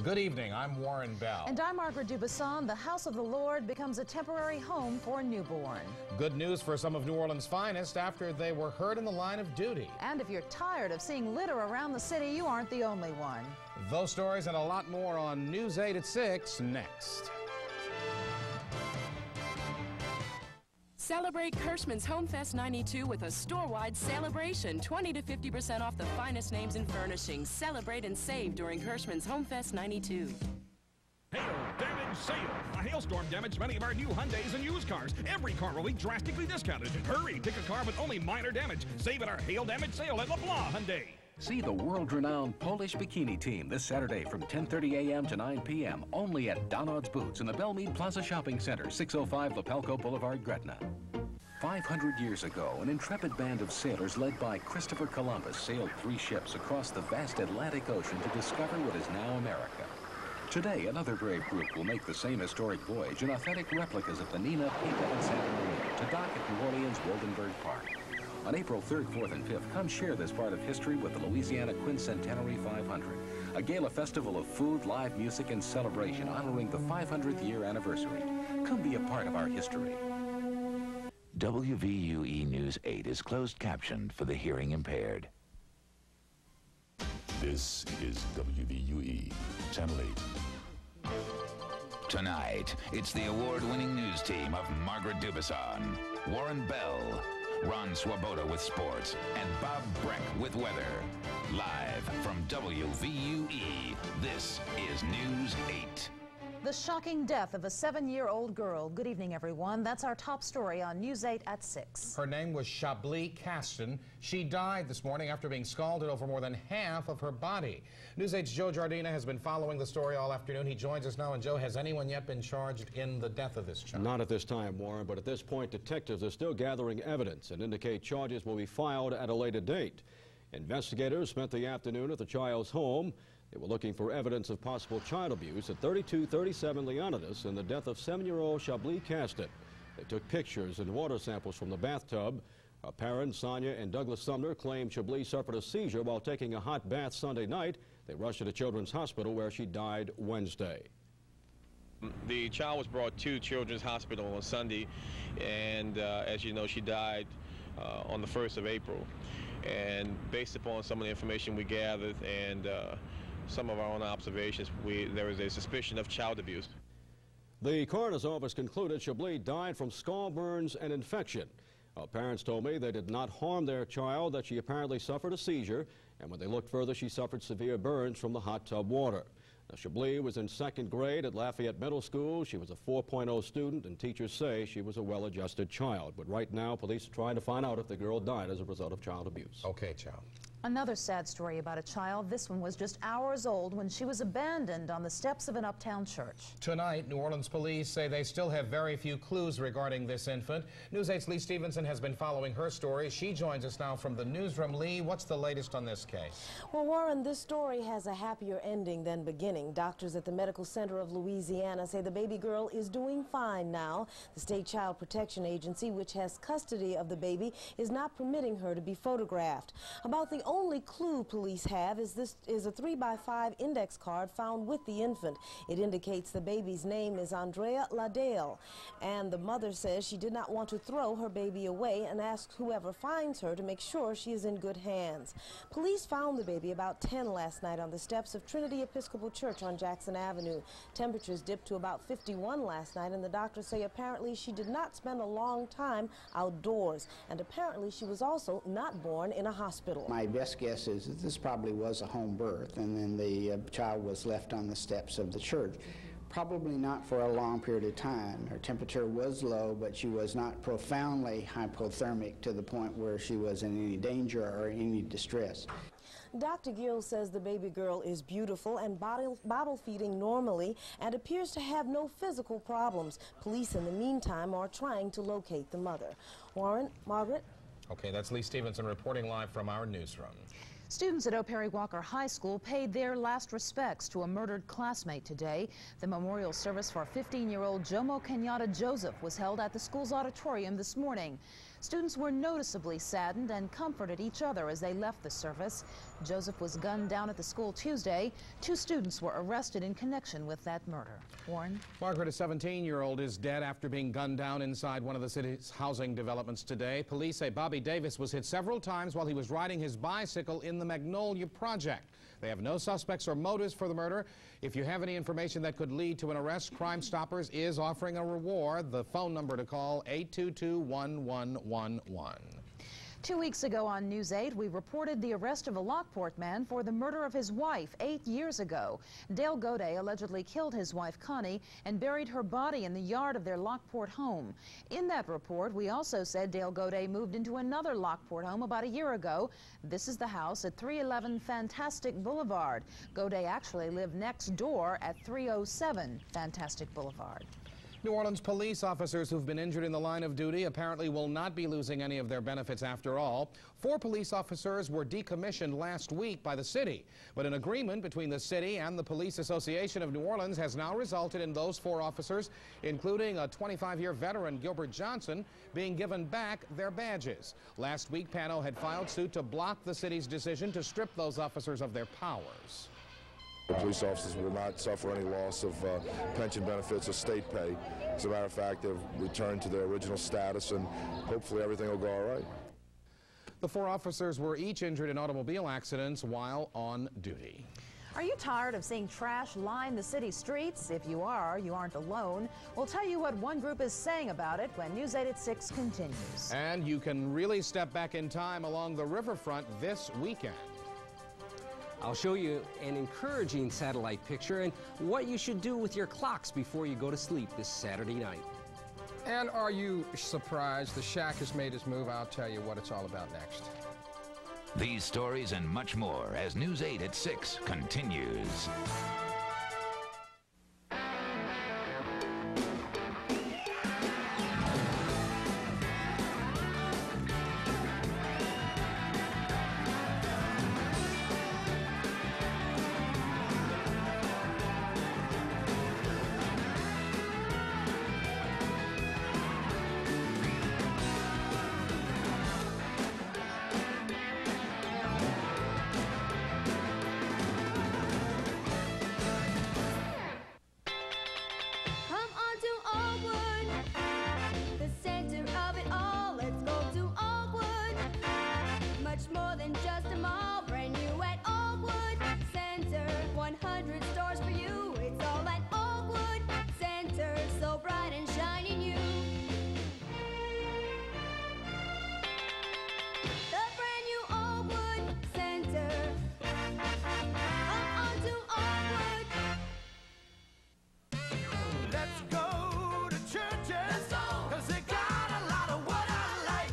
Good evening. I'm Warren Bell. And I'm Margaret Dubuisson. The house of the Lord becomes a temporary home for a newborn. Good news for some of New Orleans' finest after they were hurt in the line of duty. And if you're tired of seeing litter around the city, you aren't the only one. Those stories and a lot more on News 8 at 6 next. Celebrate Kirschman's Home Fest 92 with a store-wide celebration. 20 to 50% off the finest names in furnishings. Celebrate and save during Kirschman's Home Fest 92. Hail damage sale. A hailstorm damaged many of our new Hyundais and used cars. Every car will be drastically discounted. Hurry, pick a car with only minor damage. Save at our hail damage sale at LeBlanc Hyundai. See the world-renowned Polish bikini team this Saturday from 10:30 a.m. to 9 p.m. only at Donald's Boots in the Belmead Plaza Shopping Center, 605 Lapalco Boulevard, Gretna. 500 years ago, an intrepid band of sailors led by Christopher Columbus sailed three ships across the vast Atlantic Ocean to discover what is now America. Today, another brave group will make the same historic voyage in authentic replicas of the Nina, Pinta, and Santa Maria to dock at New Orleans' Woldenberg Park. On April 3rd, 4th, and 5th, come share this part of history with the Louisiana Quincentenary 500, a gala festival of food, live music, and celebration honoring the 500th year anniversary. Come be a part of our history. WVUE News 8 is closed captioned for the hearing impaired. This is WVUE, Channel 8. Tonight, it's the award-winning news team of Margaret Dubuisson, Warren Bell, Ron Swoboda with sports, and Bob Breck with weather. Live from WVUE, this is News 8. The shocking death of a seven-year-old girl. Good evening, everyone. That's our top story on News 8 at 6. Her name was Chablis Caston. She died this morning after being scalded over more than half of her body. News 8's Joe Giardina has been following the story all afternoon. He joins us now. And Joe, has anyone yet been charged in the death of this child? Not at this time, Warren, but at this point, detectives are still gathering evidence and indicate charges will be filed at a later date. Investigators spent the afternoon at the child's home. They were looking for evidence of possible child abuse at 3237 Leonidas and the death of seven-year-old Chablis Caston. They took pictures and water samples from the bathtub. Her parents, Sonia and Douglas Sumner, claimed Chablis suffered a seizure while taking a hot bath Sunday night. They rushed her to Children's Hospital where she died Wednesday. The child was brought to Children's Hospital on Sunday, and uh, as you know, she died uh, on the 1st of April. And based upon some of the information we gathered and uh, some of our own observations, we, there is a suspicion of child abuse. The coroner's office concluded Chablis died from scald burns and infection. Her parents told me they did not harm their child, that she apparently suffered a seizure, and when they looked further, she suffered severe burns from the hot tub water. Now, Chablis was in second grade at Lafayette Middle School. She was a 4.0 student, and teachers say she was a well-adjusted child. But right now, police are trying to find out if the girl died as a result of child abuse. Okay, child. Another sad story about a child. This one was just hours old when she was abandoned on the steps of an uptown church. Tonight, New Orleans police say they still have very few clues regarding this infant. News 8's Lee Stevenson has been following her story. She joins us now from the newsroom. Lee, what's the latest on this case? Well, Warren, this story has a happier ending than beginning. Doctors at the Medical Center of Louisiana say the baby girl is doing fine now. The State Child Protection Agency, which has custody of the baby, is not permitting her to be photographed. About the only clue police have is this is a 3 by 5 index card found with the infant. It indicates the baby's name is Andrea Ladale, and the mother says she did not want to throw her baby away and asks whoever finds her to make sure she is in good hands. Police found the baby about 10 last night on the steps of Trinity Episcopal Church on Jackson Avenue. Temperatures dipped to about 51 last night, and the doctors say apparently she did not spend a long time outdoors, and apparently she was also not born in a hospital. My best guess is that this probably was a home birth, and then the uh, child was left on the steps of the church. Probably not for a long period of time. Her temperature was low, but she was not profoundly hypothermic to the point where she was in any danger or any distress. Dr. Gill says the baby girl is beautiful and bottle, bottle feeding normally and appears to have no physical problems. Police, in the meantime, are trying to locate the mother. Warren, Margaret? Okay, that's Lee Stevenson reporting live from our newsroom. Students at O. Perry Walker High School paid their last respects to a murdered classmate today. The memorial service for 15-year-old Jomo Kenyatta Joseph was held at the school's auditorium this morning. Students were noticeably saddened and comforted each other as they left the service. Joseph was gunned down at the school Tuesday. Two students were arrested in connection with that murder. Warren? Margaret, a 17-year-old, is dead after being gunned down inside one of the city's housing developments today. Police say Bobby Davis was hit several times while he was riding his bicycle in the Magnolia Project. They have no suspects or motives for the murder. If you have any information that could lead to an arrest, Crime Stoppers is offering a reward. The phone number to call 822-1111. Two weeks ago on News 8, we reported the arrest of a Lockport man for the murder of his wife eight years ago. Dale Goday allegedly killed his wife, Connie, and buried her body in the yard of their Lockport home. In that report, we also said Dale Goday moved into another Lockport home about a year ago. This is the house at 311 Fantastic Boulevard. Goday actually lived next door at 307 Fantastic Boulevard. New Orleans police officers who've been injured in the line of duty apparently will not be losing any of their benefits after all. Four police officers were decommissioned last week by the city, but an agreement between the city and the Police Association of New Orleans has now resulted in those four officers, including a 25-year veteran, Gilbert Johnson, being given back their badges. Last week, Pano had filed suit to block the city's decision to strip those officers of their powers. The police officers will not suffer any loss of uh, pension benefits or state pay. As a matter of fact, they've returned to their original status, and hopefully everything will go all right. The four officers were each injured in automobile accidents while on duty. Are you tired of seeing trash line the city streets? If you are, you aren't alone. We'll tell you what one group is saying about it when News 8 at 6 continues. And you can really step back in time along the riverfront this weekend. I'll show you an encouraging satellite picture and what you should do with your clocks before you go to sleep this Saturday night. And are you surprised the Shack has made his move? I'll tell you what it's all about next. These stories and much more as News 8 at 6 continues.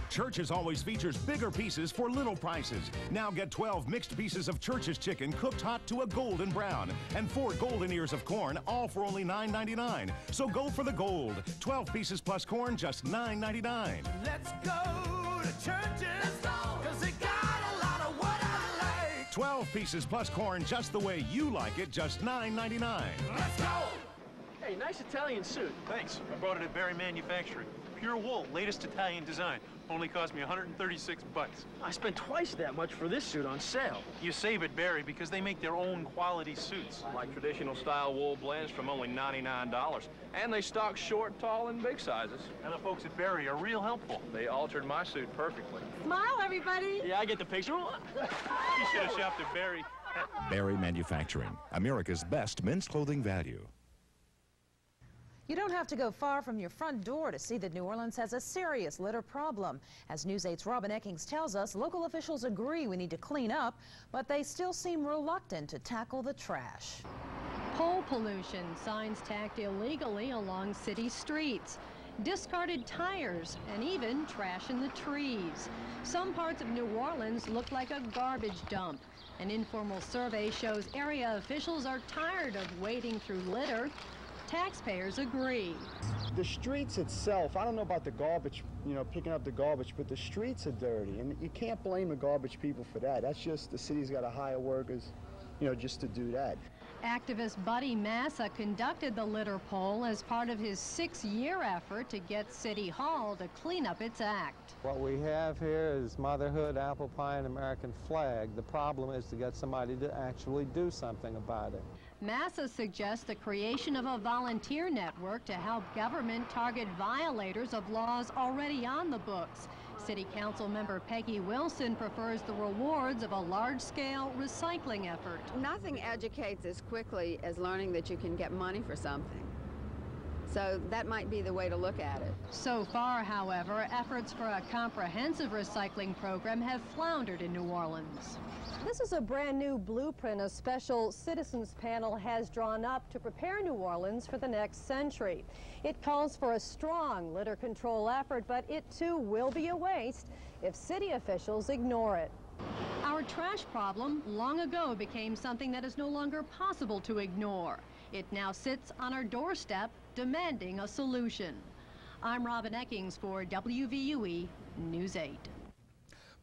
I like. Church's always features bigger pieces for little prices. Now get 12 mixed pieces of Church's chicken cooked hot to a golden brown and four golden ears of corn, all for only $9.99. So go for the gold. 12 pieces plus corn, just $9.99. Let's go to Church's, cause they got a lot of what I like. 12 pieces plus corn, just the way you like it, just $9.99. Let's go! Hey, nice Italian suit. Thanks. I bought it at Barry Manufacturing. Pure wool, latest Italian design. Only cost me 136 bucks. I spent twice that much for this suit on sale. You save at Barry because they make their own quality suits. Like traditional style wool blends from only $99. And they stock short, tall, and big sizes. And the folks at Barry are real helpful. They altered my suit perfectly. Smile, everybody. Yeah, I get the picture. you should have shopped at Barry. Barry Manufacturing, America's best men's clothing value. You don't have to go far from your front door to see that New Orleans has a serious litter problem. As News 8's Robin Eckings tells us, local officials agree we need to clean up, but they still seem reluctant to tackle the trash. Pole pollution, signs tacked illegally along city streets, discarded tires, and even trash in the trees. Some parts of New Orleans look like a garbage dump. An informal survey shows area officials are tired of wading through litter. Taxpayers agree. The streets itself, I don't know about the garbage, you know, picking up the garbage, but the streets are dirty, and you can't blame the garbage people for that. That's just the city's got to hire workers, you know, just to do that. Activist Buddy Massa conducted the litter poll as part of his six-year effort to get City Hall to clean up its act. What we have here is motherhood, apple pie, and American flag. The problem is to get somebody to actually do something about it. Massa suggests the creation of a volunteer network to help government target violators of laws already on the books. City Council member Peggy Wilson prefers the rewards of a large-scale recycling effort. Nothing educates as quickly as learning that you can get money for something. So that might be the way to look at it. So far, however, efforts for a comprehensive recycling program have floundered in New Orleans. This is a brand new blueprint a special citizens panel has drawn up to prepare New Orleans for the next century. It calls for a strong litter control effort, but it too will be a waste if city officials ignore it. Our trash problem long ago became something that is no longer possible to ignore. It now sits on our doorstep demanding a solution. I'm Robin Eckings for WVUE News 8.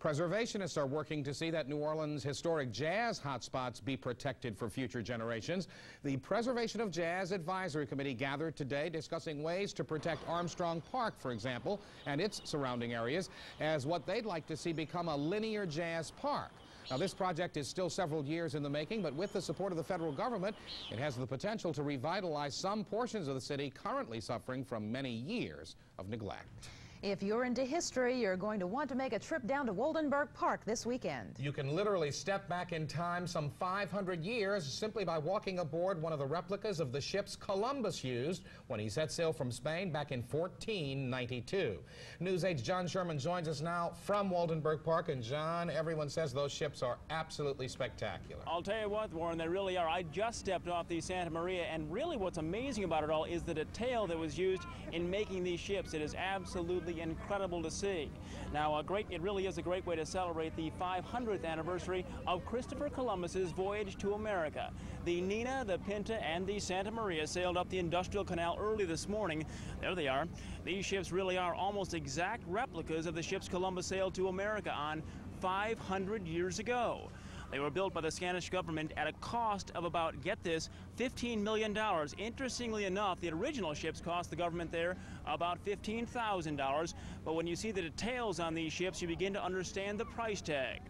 Preservationists are working to see that New Orleans' historic jazz hotspots be protected for future generations. The Preservation of Jazz Advisory Committee gathered today discussing ways to protect Armstrong Park, for example, and its surrounding areas as what they'd like to see become a linear jazz park. Now, this project is still several years in the making, but with the support of the federal government, it has the potential to revitalize some portions of the city currently suffering from many years of neglect. If you're into history, you're going to want to make a trip down to Woldenberg Park this weekend. You can literally step back in time some 500 years simply by walking aboard one of the replicas of the ships Columbus used when he set sail from Spain back in 1492. News 8's John Sherman joins us now from Woldenberg Park. And John, everyone says those ships are absolutely spectacular. I'll tell you what, Warren, they really are. I just stepped off the Santa Maria, and really what's amazing about it all is the detail that was used in making these ships. It is absolutely incredible to see. Now, a great, it really is a great way to celebrate the 500th anniversary of Christopher Columbus's voyage to America. The Nina, the Pinta, and the Santa Maria sailed up the Industrial Canal early this morning. There they are. These ships really are almost exact replicas of the ships Columbus sailed to America on 500 years ago. They were built by the Spanish government at a cost of about, get this, $15 million. Interestingly enough, the original ships cost the government there about $15,000. But when you see the details on these ships, you begin to understand the price tag.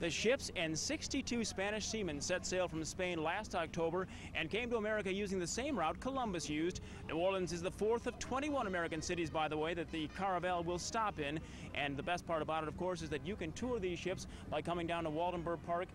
The ships and 62 Spanish seamen set sail from Spain last October and came to America using the same route Columbus used. New Orleans is the fourth of 21 American cities, by the way, that the Caravel will stop in. And the best part about it, of course, is that you can tour these ships by coming down to Woldenberg Park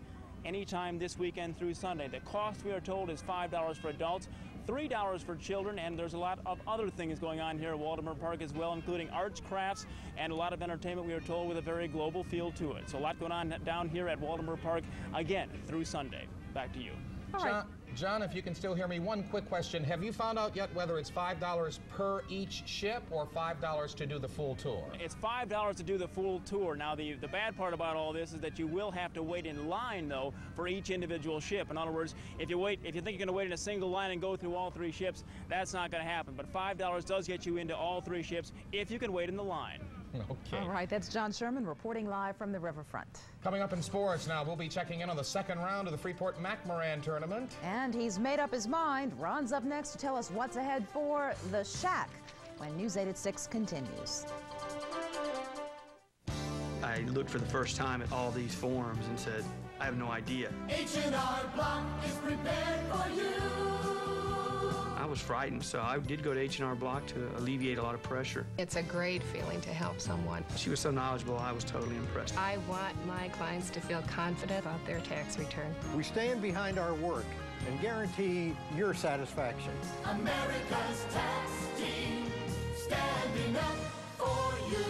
anytime this weekend through Sunday. The cost, we are told, is $5 for adults, $3 for children, and there's a lot of other things going on here at Woldenberg Park as well, including arts, crafts, and a lot of entertainment, we are told, with a very global feel to it. So a lot going on down here at Woldenberg Park, again, through Sunday. Back to you. John, John, if you can still hear me, one quick question. Have you found out yet whether it's $5 per each ship or $5 to do the full tour? It's $5 to do the full tour. Now, the, the bad part about all this is that you will have to wait in line, though, for each individual ship. In other words, if you wait, if you think you're going to wait in a single line and go through all three ships, that's not going to happen. But $5 does get you into all three ships if you can wait in the line. Okay. All right, that's John Sherman reporting live from the riverfront. Coming up in sports now, we'll be checking in on the second round of the Freeport McMoran tournament. And he's made up his mind. Ron's up next to tell us what's ahead for the Shack when News 8 at 6 continues. I looked for the first time at all these forms and said, I have no idea. H&R Block is prepared for you. I was frightened, so I did go to H&R Block to alleviate a lot of pressure. It's a great feeling to help someone. She was so knowledgeable, I was totally impressed. I want my clients to feel confident about their tax return. We stand behind our work and guarantee your satisfaction. America's tax team, standing up for you.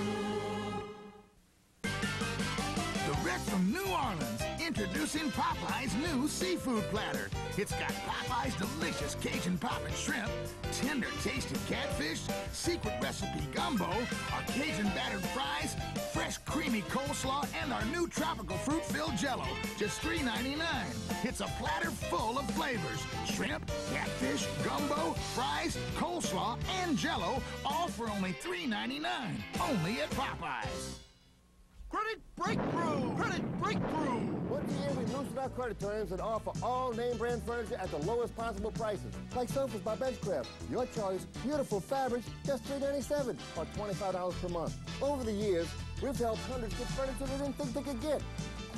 Direct from New Orleans, introducing Popeye's new seafood platter. It's got Popeye's delicious Cajun poppin' shrimp, tender tasting catfish, secret recipe gumbo, our Cajun battered fries, fresh creamy coleslaw, and our new tropical fruit filled jello. Just $3.99. It's a platter full of flavors. Shrimp, catfish, gumbo, fries, coleslaw, and jello, all for only $3.99. Only at Popeye's. Credit breakthrough! Credit breakthrough! Once a year, we loosen our credit terms and offer all name brand furniture at the lowest possible prices. Like sofas by Benchcraft. Your choice, beautiful fabrics, just $3.97 or $25 per month. Over the years, we've helped hundreds get furniture they didn't think they could get.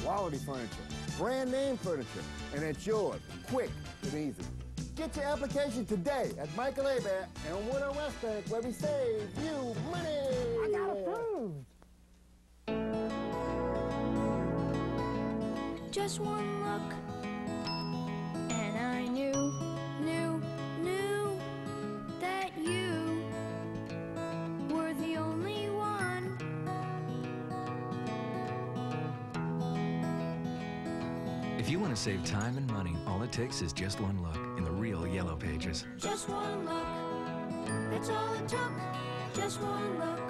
Quality furniture, brand name furniture, and it's yours, quick and easy. Get your application today at Michael Abear and Winter West Bank, where we save you money. I got approved. Just one look, and I knew, knew, knew that you were the only one. If you want to save time and money, all it takes is just one look in the real Yellow Pages. Just one look, that's all it took. Just one look,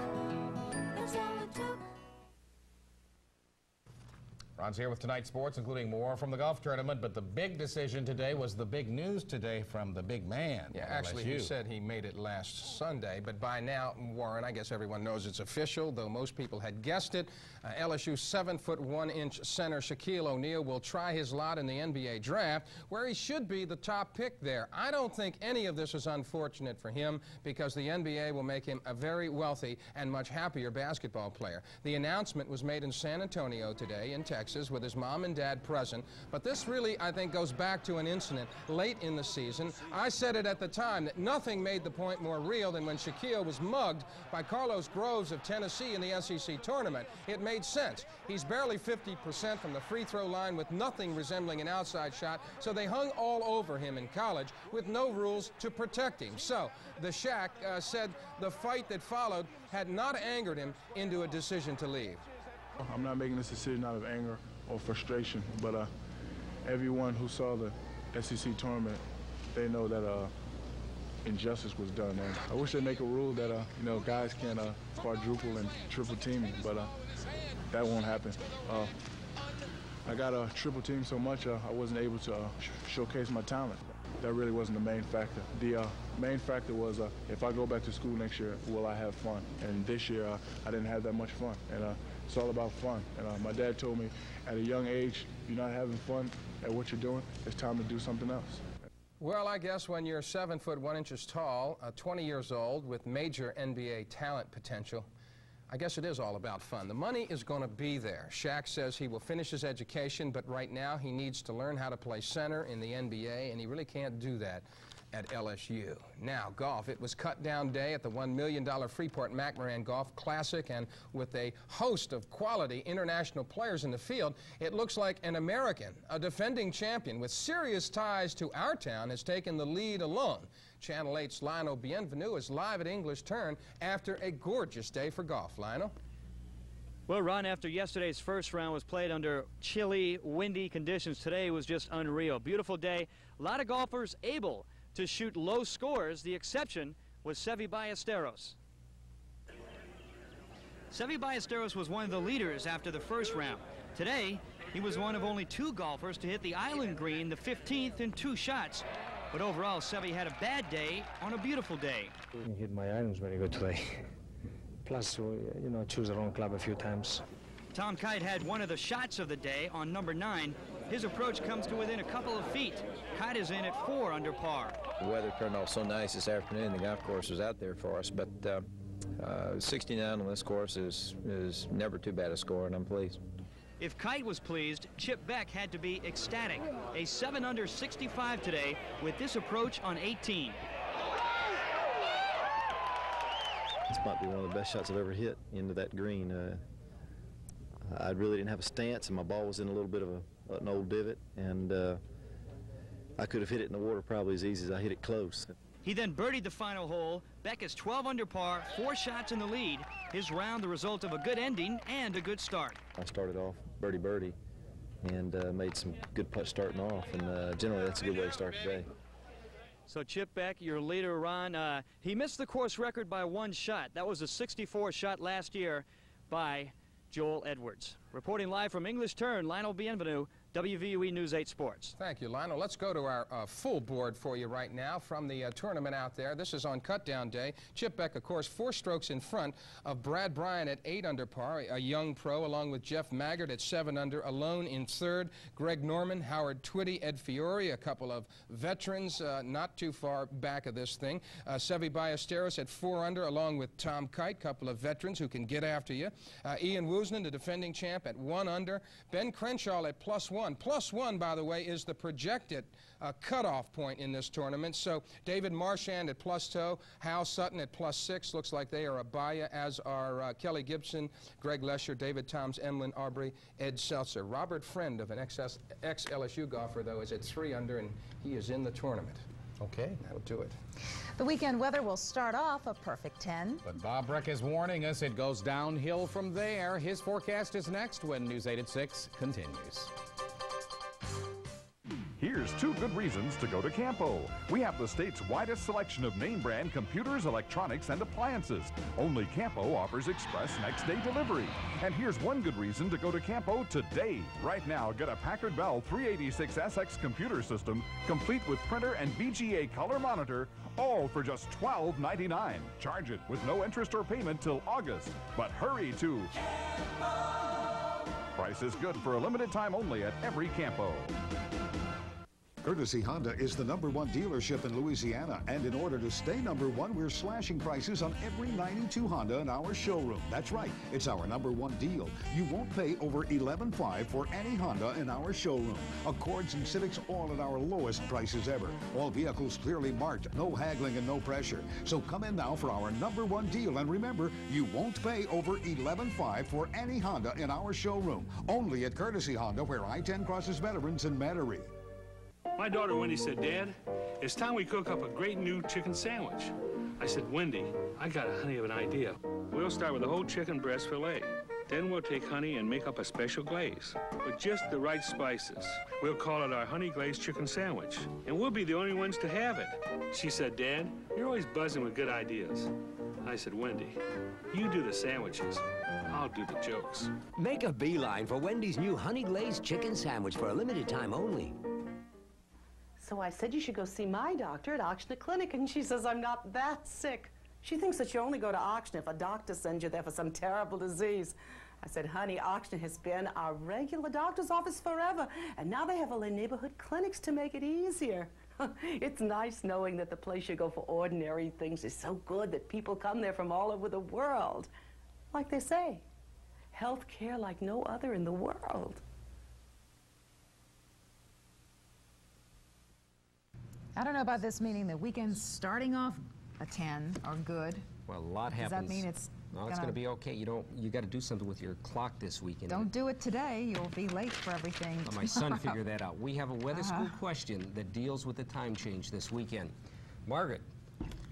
Here with tonight's sports, including more from the golf tournament. But the big decision today was the big news today from the big man. Yeah, actually, he said he made it last Sunday, but by now, Warren, I guess everyone knows it's official, though most people had guessed it. Uh, LSU seven foot one inch center Shaquille O'Neal will try his lot in the NBA draft, where he should be the top pick there. I don't think any of this is unfortunate for him because the NBA will make him a very wealthy and much happier basketball player. The announcement was made in San Antonio today, in Texas, with his mom and dad present. But this really, I think, goes back to an incident late in the season. I said it at the time that nothing made the point more real than when Shaquille was mugged by Carlos Groves of Tennessee in the SEC tournament. It made sense. He's barely 50% from the free throw line with nothing resembling an outside shot, so they hung all over him in college with no rules to protect him. So the Shaq uh, said the fight that followed had not angered him into a decision to leave. I'm not making this decision out of anger or frustration, but uh, everyone who saw the SEC tournament, they know that uh, injustice was done. And I wish they'd make a rule that uh, you know guys can uh, quadruple and triple team me, but uh, that won't happen. Uh, I got a triple team so much uh, I wasn't able to uh, sh- showcase my talent. That really wasn't the main factor. The uh, main factor was uh, if I go back to school next year, will I have fun? And this year, uh, I didn't have that much fun. And uh, it's all about fun. And uh, my dad told me at a young age, you're not having fun at what you're doing, it's time to do something else. Well, I guess when you're seven foot one inches tall, uh, 20 years old, with major NBA talent potential, I guess it is all about fun. The money is going to be there. Shaq says he will finish his education, but right now he needs to learn how to play center in the NBA, and he really can't do that at LSU. Now, golf. It was cut down day at the $1 million Freeport McMoran Golf Classic, and with a host of quality international players in the field, it looks like an American, a defending champion with serious ties to our town, has taken the lead alone. Channel 8's Lionel Bienvenu is live at English Turn after a gorgeous day for golf. Lionel? Well, Ron, after yesterday's first round was played under chilly, windy conditions, today was just unreal. Beautiful day. A lot of golfers able to shoot low scores. The exception was Seve Ballesteros. Seve Ballesteros was one of the leaders after the first round. Today, he was one of only two golfers to hit the island green, the 15th, in two shots. But overall, Seve had a bad day on a beautiful day. Didn't hit my irons very good today. Plus, you know, choose the wrong club a few times. Tom Kite had one of the shots of the day on number nine. His approach comes to within a couple of feet. Kite is in at four under par. The weather turned out so nice this afternoon. The golf course was out there for us, but uh, uh, 69 on this course is is never too bad a score, and I'm pleased. If Kite was pleased, Chip Beck had to be ecstatic. A 7 under 65 today with this approach on 18. This might be one of the best shots I've ever hit into that green. Uh, I really didn't have a stance, and my ball was in a little bit of a, an old divot, and uh, I could have hit it in the water probably as easy as I hit it close. He then birdied the final hole. Beck is 12 under par, four shots in the lead. His round the result of a good ending and a good start. I started off birdie birdie and uh, made some good putts starting off, and uh, generally that's a good way to start the day. So Chip Beck, your leader, Ron, uh, he missed the course record by one shot. That was a 64 shot last year by Joel Edwards. Reporting live from English Turn, Lionel Bienvenu, WVUE News 8 Sports. Thank you, Lionel. Let's go to our uh, full board for you right now from the uh, tournament out there. This is on cutdown day. Chip Beck, of course, four strokes in front of Brad Bryant at eight under par, a young pro, along with Jeff Maggert at seven under, alone in third. Greg Norman, Howard Twitty, Ed Fiori, a couple of veterans uh, not too far back of this thing. Uh, Seve Ballesteros at four under, along with Tom Kite, a couple of veterans who can get after you. Uh, Ian Woosnam, the defending champ, at one under. Ben Crenshaw at plus one. Plus one, by the way, is the projected uh, cutoff point in this tournament. So David Marchand at plus two, Hal Sutton at plus six. Looks like they are a buyer, as are uh, Kelly Gibson, Greg Lesher, David Toms, Emlyn Aubrey, Ed Seltzer. Robert Friend of an ex-LSU golfer, though, is at three under, and he is in the tournament. Okay. That'll do it. The weekend weather will start off a perfect 10. But Bob Breck is warning us it goes downhill from there. His forecast is next when News 8 at 6 continues. Here's two good reasons to go to Campo. We have the state's widest selection of name brand computers, electronics, and appliances. Only Campo offers express next day delivery. And here's one good reason to go to Campo today. Right now, get a Packard Bell 386SX computer system, complete with printer and VGA color monitor, all for just $12.99. Charge it with no interest or payment till August. But hurry to Price is good for a limited time only at every Campo. Courtesy Honda is the number one dealership in Louisiana, and in order to stay number one, we're slashing prices on every 92 Honda in our showroom. That's right, it's our number one deal. You won't pay over $11.5 for any Honda in our showroom. Accords and Civics all at our lowest prices ever. All vehicles clearly marked, no haggling and no pressure. So come in now for our number one deal, and remember, you won't pay over $11.5 for any Honda in our showroom. Only at Courtesy Honda, where I-10 crosses Veterans in Metairie. My daughter Wendy said, Dad, it's time we cook up a great new chicken sandwich. I said, Wendy, I got a honey of an idea. We'll start with a whole chicken breast fillet. Then we'll take honey and make up a special glaze with just the right spices. We'll call it our honey glazed chicken sandwich, and we'll be the only ones to have it. She said, Dad, you're always buzzing with good ideas. I said, Wendy, you do the sandwiches. I'll do the jokes. Make a beeline for Wendy's new honey glazed chicken sandwich for a limited time only. So I said you should go see my doctor at Ochsner Clinic, and she says I'm not that sick. She thinks that you only go to Ochsner if a doctor sends you there for some terrible disease. I said, honey, Ochsner has been our regular doctor's office forever, and now they have all neighborhood clinics to make it easier. it's nice knowing that the place you go for ordinary things is so good that people come there from all over the world. Like they say, health care like no other in the world. I don't know about this meaning the weekends starting off a 10 are good. Well, a lot Does happens. Does that mean it's No, it's gonna- be okay. You don't. You got to do something with your clock this weekend. Don't do it today. You'll be late for everything. Let my son tomorrow. figure that out. We have a weather Uh-huh. school question that deals with the time change this weekend. Margaret,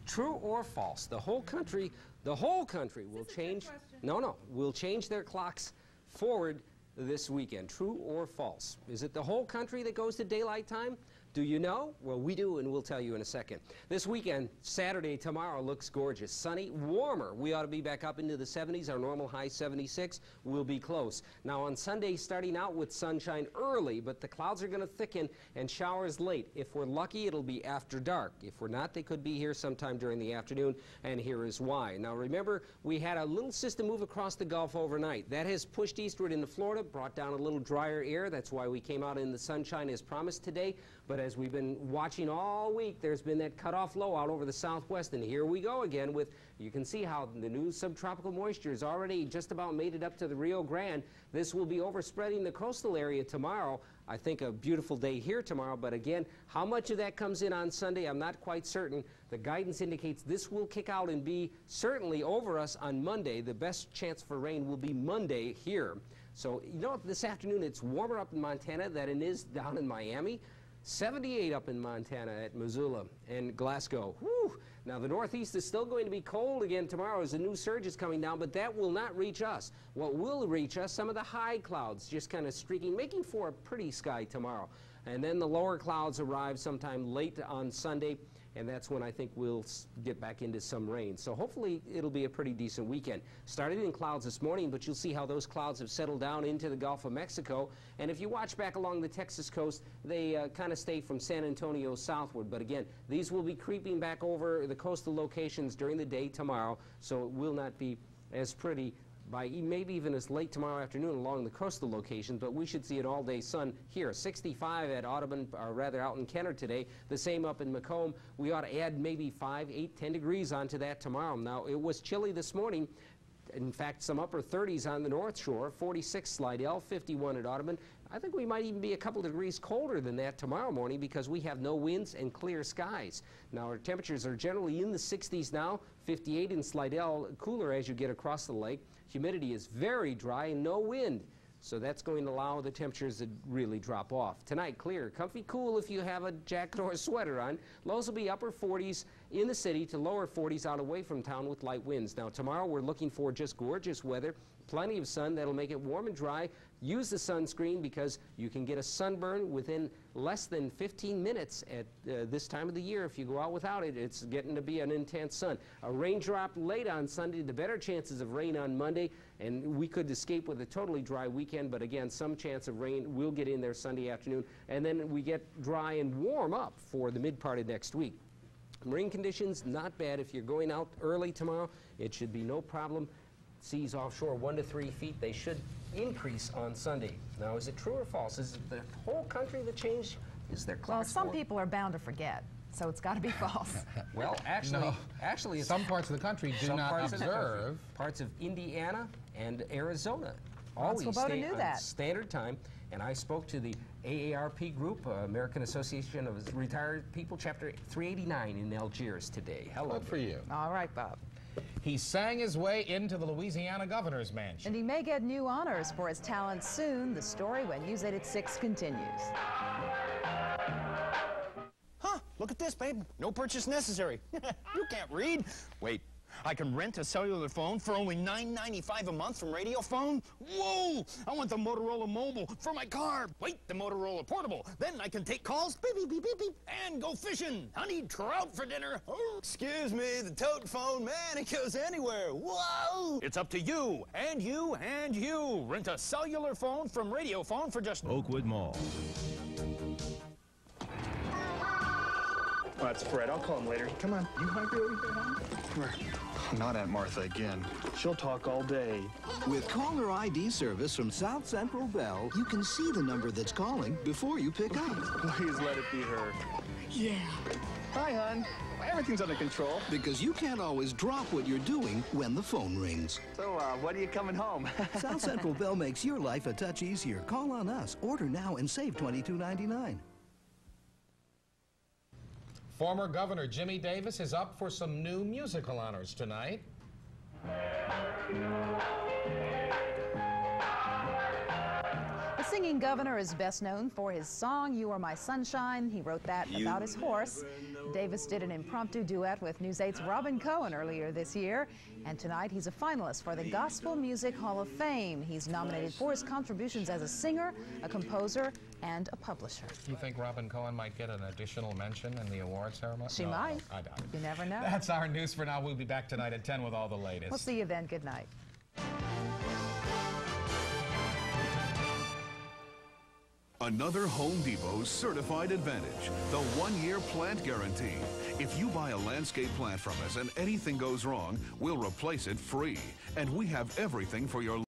true or false? The whole country, the whole country will change. No, no, will change their clocks forward this weekend. True or false? Is it the whole country that goes to daylight time? Do you know? Well, we do, and we'll tell you in a second. This weekend, Saturday, tomorrow looks gorgeous. Sunny, warmer. We ought to be back up into the 70s. Our normal high 76 will be close. Now, on Sunday, starting out with sunshine early, but the clouds are going to thicken and showers late. If we're lucky, it'll be after dark. If we're not, they could be here sometime during the afternoon, and here is why. Now, remember, we had a little system move across the Gulf overnight. That has pushed eastward into Florida, brought down a little drier air. That's why we came out in the sunshine as promised today. But as we've been watching all week, there's been that cutoff low out over the southwest, and here we go again with, you can see how the new subtropical moisture has already just about made it up to the Rio Grande. This will be overspreading the coastal area tomorrow. I think a beautiful day here tomorrow, but again, how much of that comes in on Sunday, I'm not quite certain. The guidance indicates this will kick out and be certainly over us on Monday. The best chance for rain will be Monday here. So, you know, this afternoon it's warmer up in Montana than it is down in Miami. 78 up in Montana at Missoula and Glasgow. Whew. Now, the Northeast is still going to be cold again tomorrow as a new surge is coming down, but that will not reach us. What will reach us, some of the high clouds just kind of streaking, making for a pretty sky tomorrow. And then the lower clouds arrive sometime late on Sunday, and that's when I think we'll get back into some rain. So hopefully it'll be a pretty decent weekend. Started in clouds this morning, but you'll see how those clouds have settled down into the Gulf of Mexico. And if you watch back along the Texas coast, they uh, kind of stay from San Antonio southward. But again, these will be creeping back over the coastal locations during the day tomorrow, so it will not be as pretty by maybe even as late tomorrow afternoon along the coastal locations, but we should see an all-day sun here. 65 at Audubon, or rather out in Kenner today, the same up in McComb. We ought to add maybe 5, 8, 10 degrees onto that tomorrow. Now, it was chilly this morning. In fact, some upper 30s on the North Shore, 46 Slidell, 51 at Audubon. I think we might even be a couple degrees colder than that tomorrow morning because we have no winds and clear skies. Now, our temperatures are generally in the 60s now, 58 in Slidell, cooler as you get across the lake. Humidity is very dry and no wind. So that's going to allow the temperatures to really drop off. Tonight, clear, comfy, cool if you have a jacket or a sweater on. Lows will be upper 40s in the city to lower 40s out away from town with light winds. Now, tomorrow we're looking for just gorgeous weather, plenty of sun that'll make it warm and dry. Use the sunscreen because you can get a sunburn within less than 15 minutes at uh, this time of the year. If you go out without it, it's getting to be an intense sun. A raindrop late on Sunday, the better chances of rain on Monday, and we could escape with a totally dry weekend, but again, some chance of rain will get in there Sunday afternoon, and then we get dry and warm up for the mid part of next week. Marine conditions, not bad. If you're going out early tomorrow, it should be no problem. Seas offshore one to three feet. They should increase on Sunday. Now, is it true or false? Is it the whole country that changed? Is there Well, some more- people are bound to forget, so it's got to be false. Well, actually, No. actually, it's Some parts of the country do not parts of country. observe. parts of Indiana and Arizona. Always Swoboda stay knew on that. standard time. And I spoke to the AARP group, uh, American Association of Retired People, Chapter 389 in Algiers today. Hello. Good for you. All right, Bob. He sang his way into the Louisiana governor's mansion. And he may get new honors for his talent soon. The story when News 8 at 6 continues. Huh, look at this, babe. No purchase necessary. you can't read. Wait, I can rent a cellular phone for only $9.95 a month from Radiophone? Whoa! I want the Motorola Mobile for my car. Wait, the Motorola Portable. Then I can take calls, beep, beep, beep, beep, beep, and go fishing. Honey, trout for dinner. Oh, excuse me, the tote phone, man, it goes anywhere. Whoa! It's up to you, and you, and you. Rent a cellular phone from Radiophone for just Oakwood Mall. That's Fred. I'll call him later. Come on. You hungry over here, huh? Not Aunt Martha again. She'll talk all day. With caller ID service from South Central Bell, you can see the number that's calling before you pick up. Please let it be her. Yeah. Hi, hon. Everything's under control. Because you can't always drop what you're doing when the phone rings. So, uh, when are you coming home? South Central Bell makes your life a touch easier. Call on us. Order now and save $22.99. Former Governor Jimmy Davis is up for some new musical honors tonight. The singing governor is best known for his song, You Are My Sunshine. He wrote that You about his horse. Davis did an impromptu duet with News 8's Robin Cohen earlier this year. And tonight he's a finalist for the Gospel Music Hall of Fame. He's nominated for his contributions as a singer, a composer, and a publisher. You think Robin Cohen might get an additional mention in the award ceremony? She No, might. no, I doubt it. You never know. That's our news for now. We'll be back tonight at 10 with all the latest. We'll see you then. Good night. Another Home Depot certified advantage, the one-year plant guarantee. If you buy a landscape plant from us and anything goes wrong, we'll replace it free. And we have everything for your